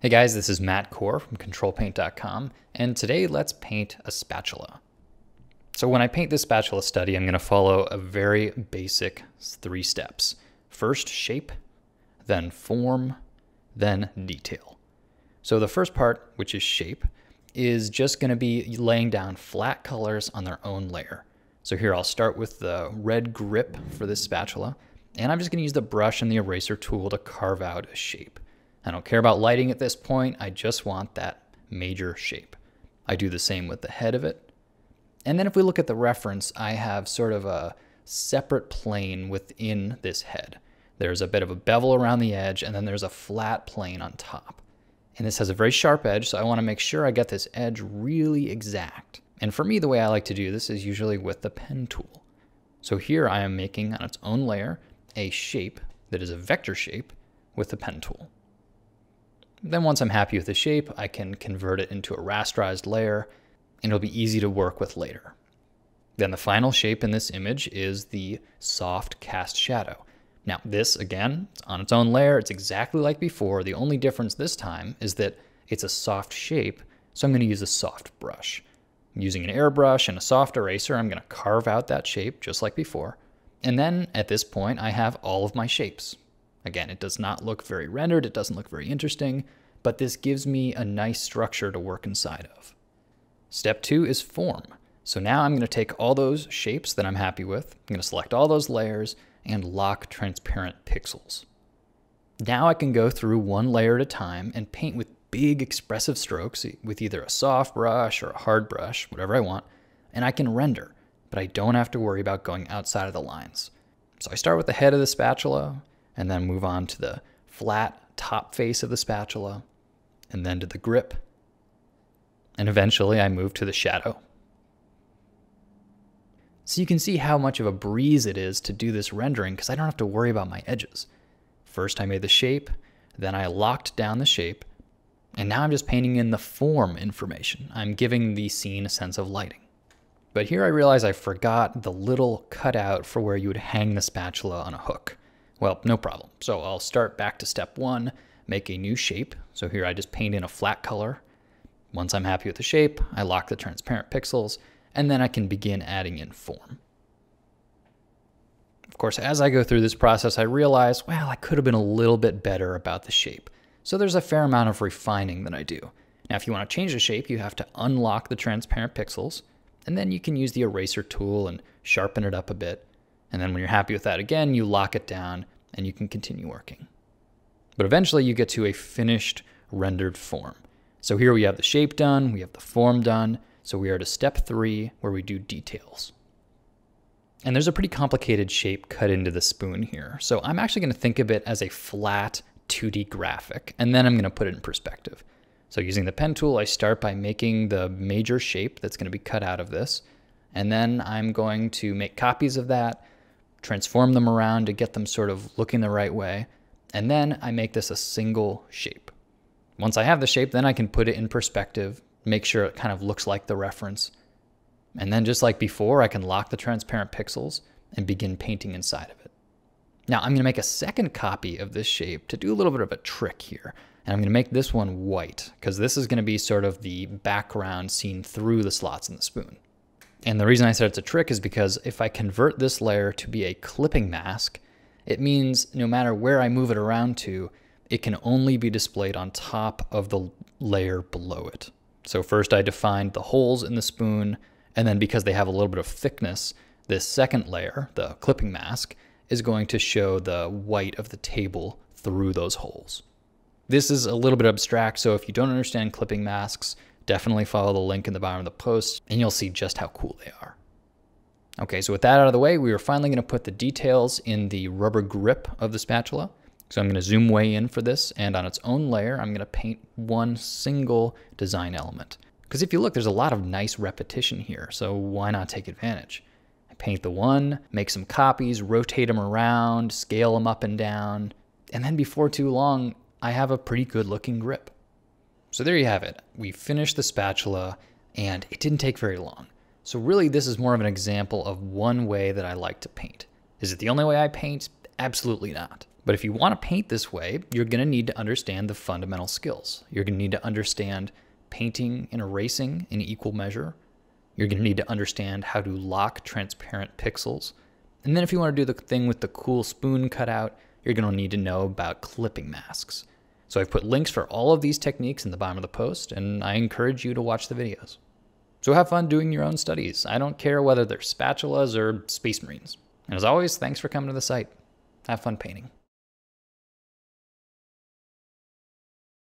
Hey guys, this is Matt Kohr from CtrlPaint.com, and today let's paint a spatula. So when I paint this spatula study, I'm going to follow a very basic three steps. First, shape, then form, then detail. So the first part, which is shape, is just going to be laying down flat colors on their own layer. So here I'll start with the red grip for this spatula, and I'm just going to use the brush and the eraser tool to carve out a shape. I don't care about lighting at this point, I just want that major shape. I do the same with the head of it. And then if we look at the reference, I have sort of a separate plane within this head. There's a bit of a bevel around the edge, and then there's a flat plane on top. And this has a very sharp edge, so I want to make sure I get this edge really exact. And for me, the way I like to do this is usually with the pen tool. So here I am making on its own layer a shape that is a vector shape with the pen tool. Then once I'm happy with the shape, I can convert it into a rasterized layer and it'll be easy to work with later. Then the final shape in this image is the soft cast shadow. Now this, again, it's on its own layer. It's exactly like before. The only difference this time is that it's a soft shape, so I'm going to use a soft brush. Using an airbrush and a soft eraser, I'm going to carve out that shape just like before. And then at this point, I have all of my shapes. Again, it does not look very rendered, it doesn't look very interesting, but this gives me a nice structure to work inside of. Step two is form. So now I'm going to take all those shapes that I'm happy with, I'm to select all those layers and lock transparent pixels. Now I can go through one layer at a time and paint with big expressive strokes with either a soft brush or a hard brush, whatever I want, and I can render, but I don't have to worry about going outside of the lines. So I start with the head of the spatula, and then move on to the flat top face of the spatula, and then to the grip. And eventually I move to the shadow. So you can see how much of a breeze it is to do this rendering because I don't have to worry about my edges. First I made the shape, then I locked down the shape, and now I'm just painting in the form information. I'm giving the scene a sense of lighting. But here I realize I forgot the little cutout for where you would hang the spatula on a hook. Well, no problem. So I'll start back to step one, make a new shape. So here I just paint in a flat color. Once I'm happy with the shape, I lock the transparent pixels, and then I can begin adding in form. Of course, as I go through this process, I realize, well, I could have been a little bit better about the shape. So there's a fair amount of refining that I do. Now, if you want to change the shape, you have to unlock the transparent pixels, and then you can use the eraser tool and sharpen it up a bit. And then when you're happy with that again, you lock it down and you can continue working. But eventually you get to a finished rendered form. So here we have the shape done, we have the form done. So we are to step three where we do details. And there's a pretty complicated shape cut into the spoon here. So I'm actually gonna think of it as a flat 2D graphic, and then I'm gonna put it in perspective. So using the pen tool, I start by making the major shape that's gonna be cut out of this. And then I'm going to make copies of that, transform them around to get them sort of looking the right way, and then I make this a single shape. Once I have the shape, then I can put it in perspective, make sure it kind of looks like the reference. And then just like before, I can lock the transparent pixels and begin painting inside of it. Now I'm gonna make a second copy of this shape to do a little bit of a trick here. And I'm gonna make this one white because this is gonna be sort of the background seen through the slots in the spoon. And the reason I said it's a trick is because if I convert this layer to be a clipping mask, it means no matter where I move it around to, it can only be displayed on top of the layer below it. So first I defined the holes in the spoon, and then because they have a little bit of thickness, this second layer, the clipping mask, is going to show the white of the table through those holes. This is a little bit abstract, so if you don't understand clipping masks, definitely follow the link in the bottom of the post and you'll see just how cool they are. Okay, so with that out of the way, we are finally gonna put the details in the rubber grip of the spatula. So I'm gonna zoom way in for this and on its own layer, I'm gonna paint one single design element. Because if you look, there's a lot of nice repetition here, so why not take advantage? I paint the one, make some copies, rotate them around, scale them up and down, and then before too long, I have a pretty good looking grip. So there you have it. We finished the spatula and it didn't take very long. So really this is more of an example of one way that I like to paint. Is it the only way I paint? Absolutely not. But if you want to paint this way, you're going to need to understand the fundamental skills. You're going to need to understand painting and erasing in equal measure. You're going to need to understand how to lock transparent pixels. And then if you want to do the thing with the cool spoon cutout, you're going to need to know about clipping masks. So I've put links for all of these techniques in the bottom of the post, and I encourage you to watch the videos. So have fun doing your own studies. I don't care whether they're spatulas or space marines. And as always, thanks for coming to the site. Have fun painting.